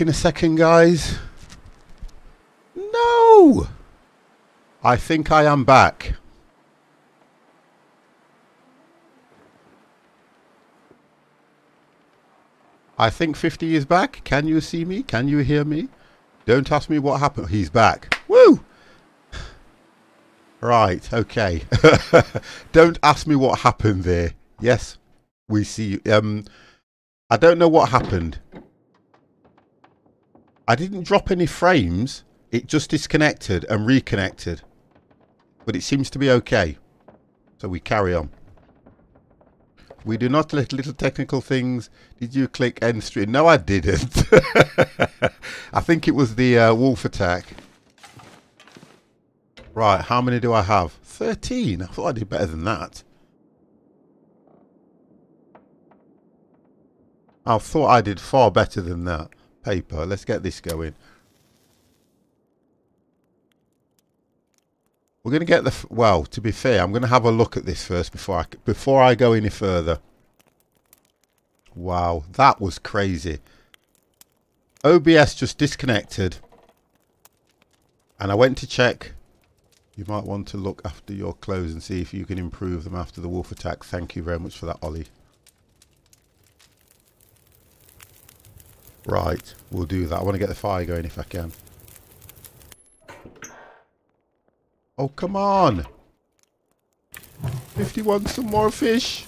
in a second, guys. No! I think I am back. I think 50 is back. Can you see me? Can you hear me? Don't ask me what happened. He's back. Woo! Right, okay. don't ask me what happened there. Yes, we see. Um, I don't know what happened. I didn't drop any frames. It just disconnected and reconnected. But it seems to be okay. So we carry on. We do not let little technical things. Did you click end stream? No, I didn't. I think it was the uh, wolf attack. Right, how many do I have? 13. I thought I did better than that. I thought I did far better than that. Paper. Let's get this going. We're going to get the... Well, to be fair, I'm going to have a look at this first before I, before I go any further. Wow, that was crazy. OBS just disconnected. And I went to check. You might want to look after your clothes and see if you can improve them after the wolf attack. Thank you very much for that, Ollie. Right, we'll do that. I want to get the fire going if I can. Oh, come on. 51 some more fish.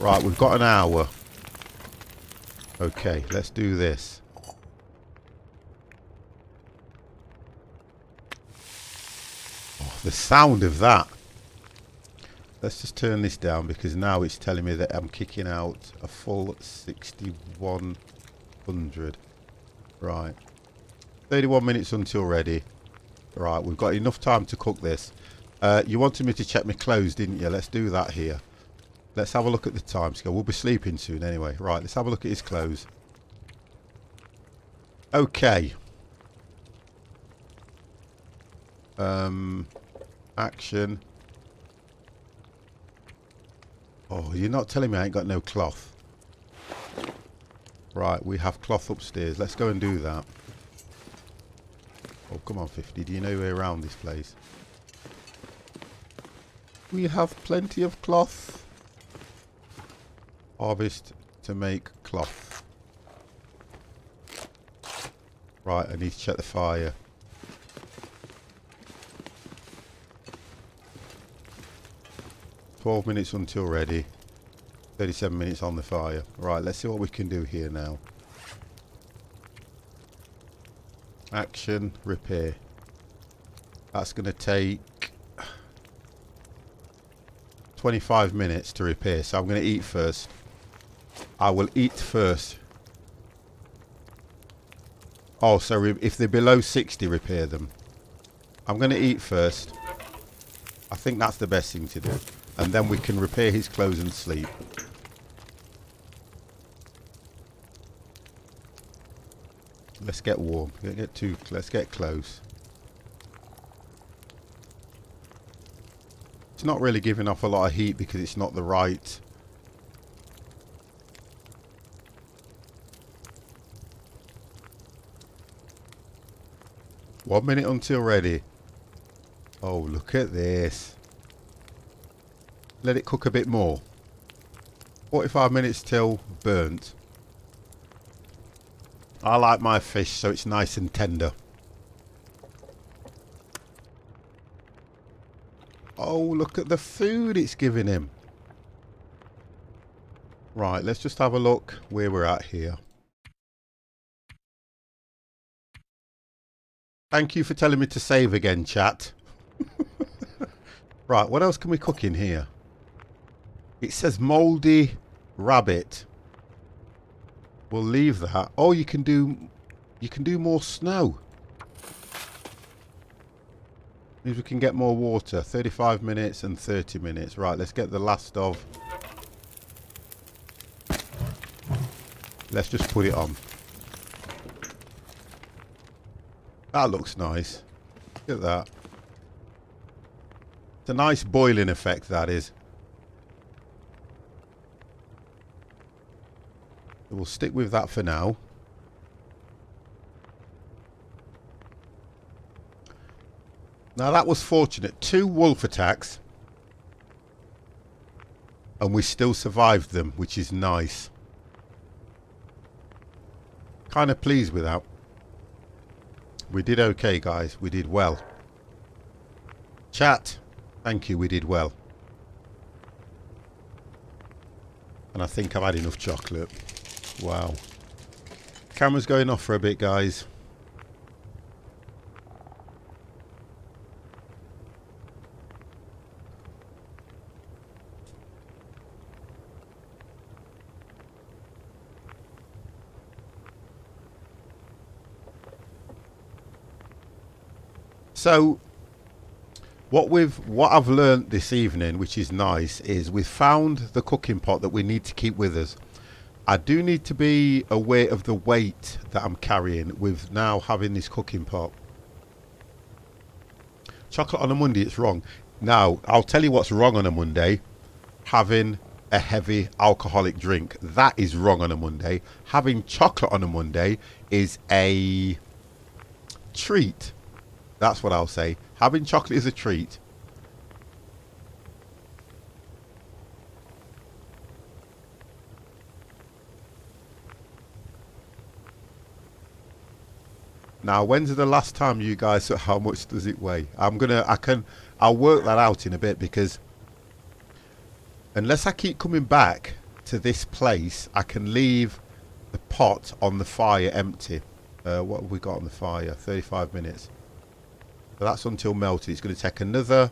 Right, we've got an hour. Okay, let's do this. Oh, the sound of that. Let's just turn this down because now it's telling me that I'm kicking out a full 6100. Right. 31 minutes until ready. Right, we've got enough time to cook this. Uh, you wanted me to check my clothes, didn't you? Let's do that here. Let's have a look at the time scale. We'll be sleeping soon anyway. Right, let's have a look at his clothes. Okay. Um, action. Oh, you're not telling me I ain't got no cloth. Right, we have cloth upstairs. Let's go and do that. Oh, come on, 50. Do you know way around this place? We have plenty of cloth. Harvest to make cloth. Right, I need to check the fire. Twelve minutes until ready. Thirty-seven minutes on the fire. Right, let's see what we can do here now. Action, repair. That's going to take 25 minutes to repair, so I'm going to eat first. I will eat first. Oh, so if they're below 60, repair them. I'm going to eat first. I think that's the best thing to do. And then we can repair his clothes and sleep. Get warm. Let's get too. Let's get close. It's not really giving off a lot of heat because it's not the right. One minute until ready. Oh, look at this. Let it cook a bit more. 45 minutes till burnt. I like my fish so it's nice and tender. Oh, look at the food it's giving him. Right, let's just have a look where we're at here. Thank you for telling me to save again, chat. right, what else can we cook in here? It says mouldy rabbit. We'll leave that. Oh, you can do you can do more snow. Means we can get more water. 35 minutes and 30 minutes. Right, let's get the last of... Let's just put it on. That looks nice. Look at that. It's a nice boiling effect, that is. We'll stick with that for now. Now that was fortunate. Two wolf attacks. And we still survived them, which is nice. Kind of pleased with that. We did okay, guys. We did well. Chat, thank you. We did well. And I think I've had enough chocolate. Wow. Camera's going off for a bit, guys. So, what we've what I've learned this evening, which is nice, is we've found the cooking pot that we need to keep with us. I do need to be aware of the weight that I'm carrying with now having this cooking pot. Chocolate on a Monday, it's wrong. Now, I'll tell you what's wrong on a Monday. Having a heavy alcoholic drink. That is wrong on a Monday. Having chocolate on a Monday is a treat. That's what I'll say. Having chocolate is a treat. Now, when's the last time you guys how much does it weigh? I'm gonna, I can, I'll work that out in a bit because unless I keep coming back to this place, I can leave the pot on the fire empty. Uh, what have we got on the fire? 35 minutes. That's until melted. It's going to take another...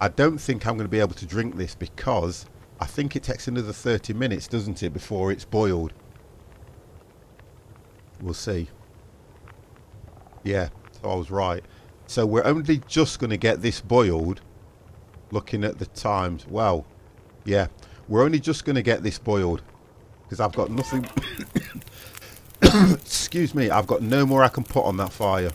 I don't think I'm going to be able to drink this because I think it takes another 30 minutes, doesn't it, before it's boiled. We'll see. Yeah, so I was right. So we're only just going to get this boiled looking at the times. Well, yeah, we're only just going to get this boiled because I've got nothing... Excuse me, I've got no more I can put on that fire.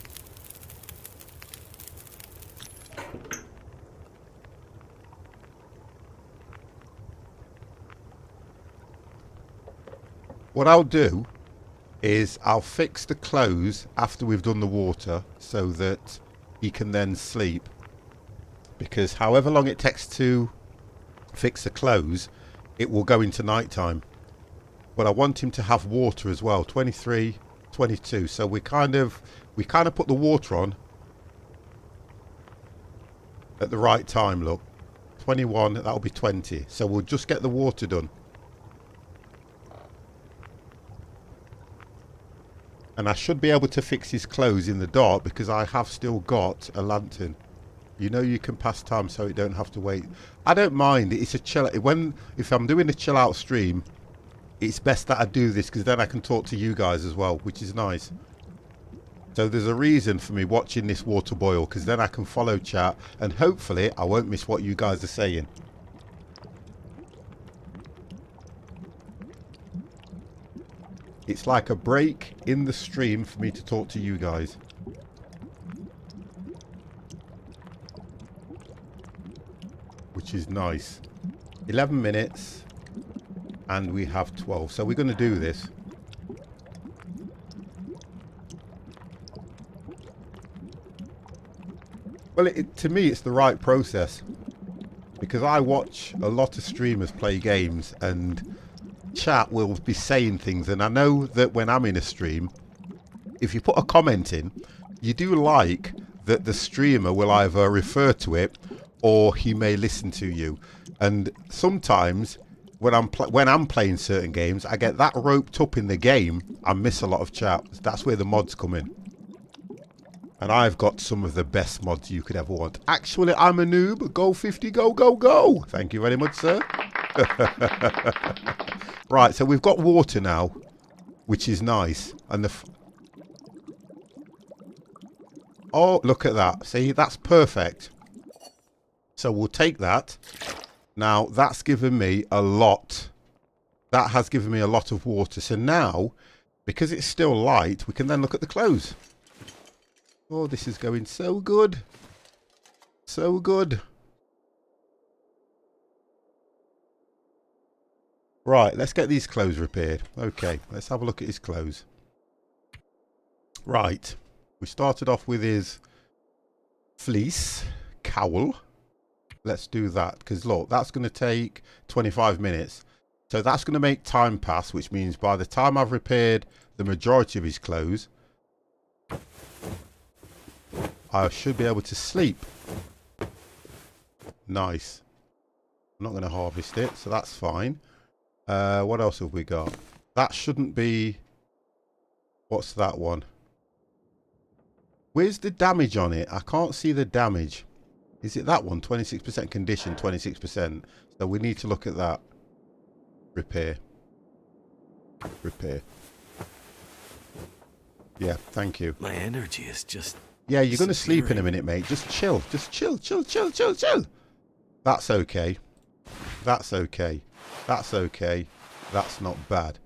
What I'll do is I'll fix the clothes after we've done the water so that he can then sleep. Because however long it takes to fix the clothes, it will go into night time. But I want him to have water as well, 23, 22. So we kind of we kind of put the water on at the right time, look. 21, that'll be 20. So we'll just get the water done. And I should be able to fix his clothes in the dark because I have still got a lantern. You know you can pass time so you don't have to wait. I don't mind. It's a chill. When if I'm doing a chill out stream, it's best that I do this because then I can talk to you guys as well, which is nice. So there's a reason for me watching this water boil because then I can follow chat and hopefully I won't miss what you guys are saying. It's like a break in the stream for me to talk to you guys. Which is nice. 11 minutes and we have 12. So we're going to do this. Well, it, to me, it's the right process because I watch a lot of streamers play games and chat will be saying things, and I know that when I'm in a stream, if you put a comment in, you do like that the streamer will either refer to it or he may listen to you. And sometimes when I'm when I'm playing certain games, I get that roped up in the game, I miss a lot of chat. That's where the mods come in. And I've got some of the best mods you could ever want. Actually, I'm a noob. Go 50, go, go, go. Thank you very much, sir. right, so we've got water now, which is nice. And the... oh, look at that. See, that's perfect. So we'll take that. Now, that's given me a lot. That has given me a lot of water. So now, because it's still light, we can then look at the clothes. Oh, this is going so good. So good. Right, let's get these clothes repaired. Okay, let's have a look at his clothes. Right, we started off with his fleece cowl. Let's do that because look, that's going to take 25 minutes. So that's going to make time pass, which means by the time I've repaired the majority of his clothes, I should be able to sleep. Nice. I'm not going to harvest it, so that's fine. Uh, what else have we got? That shouldn't be... What's that one? Where's the damage on it? I can't see the damage. Is it that one? 26% condition, 26%. So we need to look at that. Repair. Repair. Yeah, thank you. My energy is just... Yeah, you're going to sleep in a minute, mate. Just chill. Just chill, chill, chill, chill, chill. That's okay. That's okay. That's okay. That's not bad.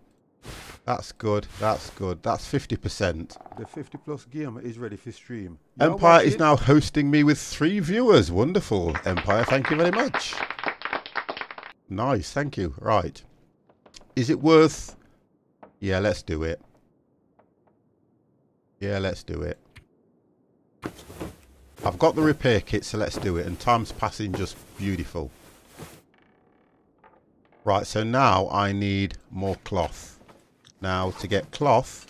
That's good. That's good. That's 50%. The 50 plus game is ready for stream. You're Empire is now hosting me with three viewers. Wonderful. Empire, thank you very much. Nice. Thank you. Right. Is it worth... Yeah, let's do it. Yeah, let's do it. I've got the repair kit, so let's do it. And time's passing just beautiful. Right, so now I need more cloth. Now, to get cloth,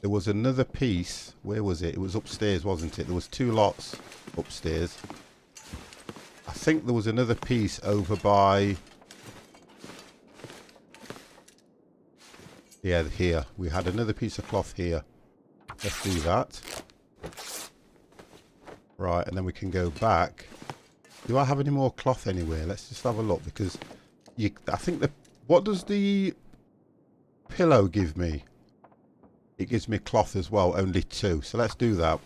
there was another piece. Where was it? It was upstairs, wasn't it? There was two lots upstairs. I think there was another piece over by... Yeah, here. We had another piece of cloth here. Let's do that. Right, and then we can go back. Do I have any more cloth anywhere? Let's just have a look because you, I think the what does the pillow give me? It gives me cloth as well, only two. So let's do that.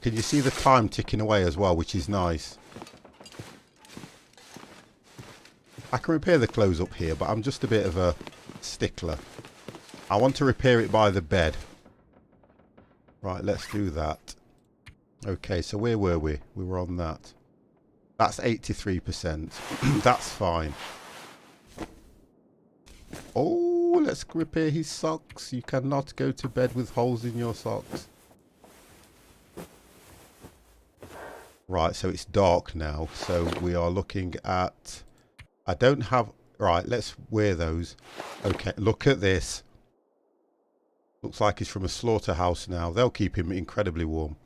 Can you see the time ticking away as well, which is nice. I can repair the clothes up here, but I'm just a bit of a stickler. I want to repair it by the bed. Right, let's do that. Okay, so where were we? We were on that. That's 83%. That's fine. Oh, let's repair his socks. You cannot go to bed with holes in your socks. Right, so it's dark now. So we are looking at... I don't have... Right, let's wear those. Okay, look at this. Looks like he's from a slaughterhouse now. They'll keep him incredibly warm.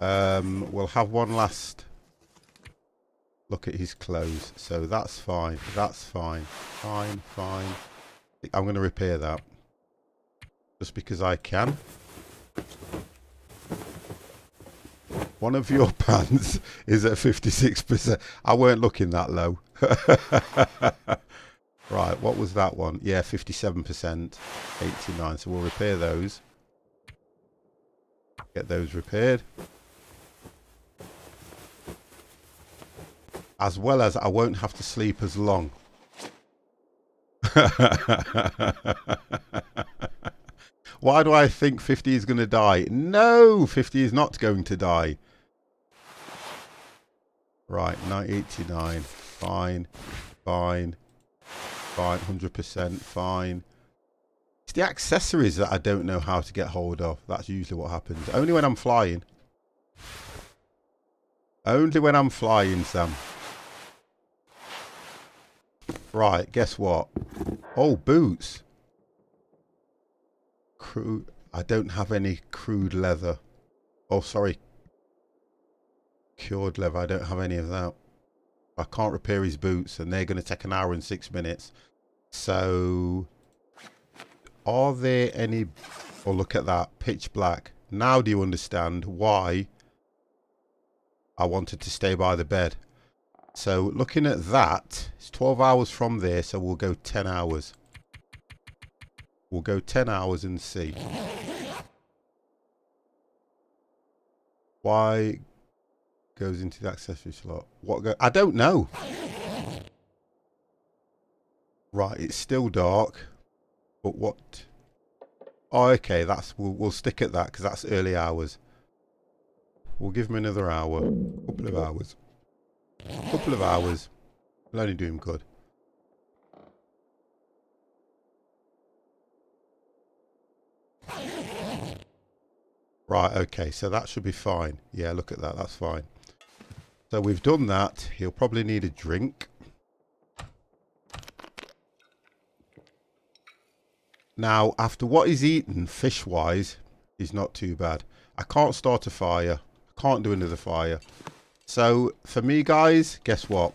Um, we'll have one last look at his clothes. So that's fine. That's fine. Fine, fine. I'm going to repair that. Just because I can. One of your pants is at 56%. I weren't looking that low. right, what was that one? Yeah, 57%, 89. So we'll repair those. Get those repaired. As well as I won't have to sleep as long. Why do I think 50 is going to die? No, 50 is not going to die. Right, 989. Fine, fine, fine, 100% fine. It's the accessories that I don't know how to get hold of. That's usually what happens. Only when I'm flying. Only when I'm flying, Sam. Right, guess what? Oh, boots. Crude. I don't have any crude leather. Oh, sorry. Cured leather. I don't have any of that. I can't repair his boots and they're going to take an hour and six minutes. So, are there any... Oh, look at that. Pitch black. Now do you understand why I wanted to stay by the bed? So looking at that, it's 12 hours from there, so we'll go 10 hours. We'll go 10 hours and see. Why goes into the accessory slot? What go I don't know. Right, it's still dark. But what? Oh, okay, that's we'll, we'll stick at that because that's early hours. We'll give him another hour, A couple of hours couple of hours. Will only do him good. Right, okay, so that should be fine. Yeah, look at that, that's fine. So we've done that. He'll probably need a drink. Now, after what he's eaten, fish-wise, he's not too bad. I can't start a fire. I can't do another fire. So, for me, guys, guess what?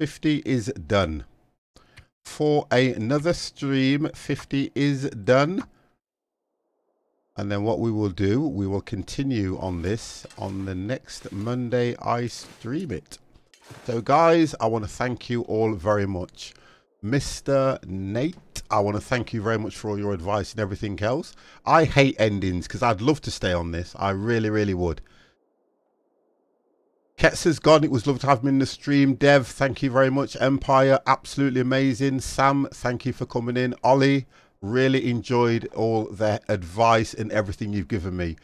50 is done. For another stream, 50 is done. And then what we will do, we will continue on this on the next Monday I stream it. So guys, I want to thank you all very much. Mr. Nate, I want to thank you very much for all your advice and everything else. I hate endings because I'd love to stay on this. I really, really would. Ketz has gone. It was lovely to have him in the stream. Dev, thank you very much. Empire, absolutely amazing. Sam, thank you for coming in. Ollie, Really enjoyed all the advice and everything you've given me.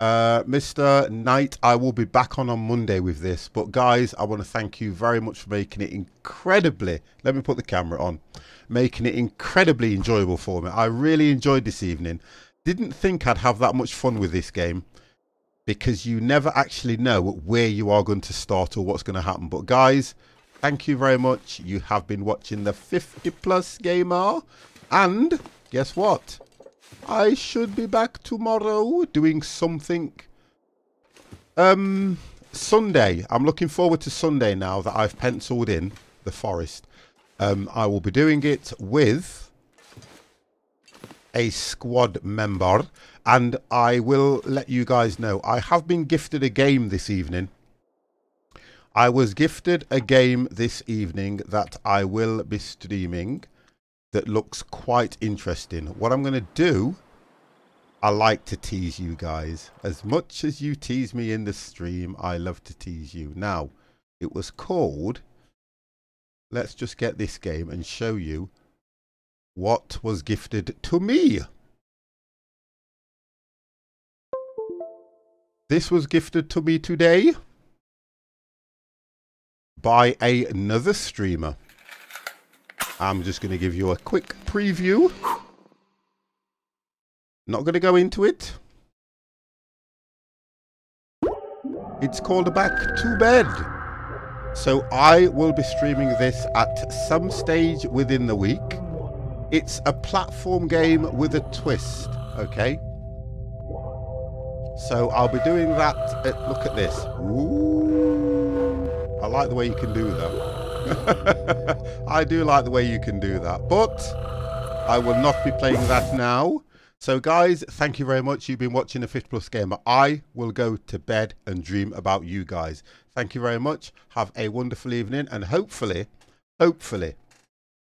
Uh, Mr. Knight, I will be back on on Monday with this. But guys, I want to thank you very much for making it incredibly, let me put the camera on, making it incredibly enjoyable for me. I really enjoyed this evening. Didn't think I'd have that much fun with this game because you never actually know where you are going to start or what's going to happen. But guys, thank you very much. You have been watching the 50 plus gamer and guess what? I should be back tomorrow doing something. Um, Sunday. I'm looking forward to Sunday now that I've penciled in the forest. Um, I will be doing it with a squad member and I will let you guys know. I have been gifted a game this evening. I was gifted a game this evening that I will be streaming that looks quite interesting. What I'm going to do, I like to tease you guys. As much as you tease me in the stream, I love to tease you. Now, it was called, let's just get this game and show you what was gifted to me. This was gifted to me today by another streamer. I'm just going to give you a quick preview. Not going to go into it. It's called Back to Bed. So I will be streaming this at some stage within the week. It's a platform game with a twist, okay? So I'll be doing that. At, look at this. Ooh, I like the way you can do that. I do like the way you can do that, but I will not be playing that now. So guys, thank you very much. You've been watching the 50 Plus Gamer. I will go to bed and dream about you guys. Thank you very much. Have a wonderful evening and hopefully, hopefully,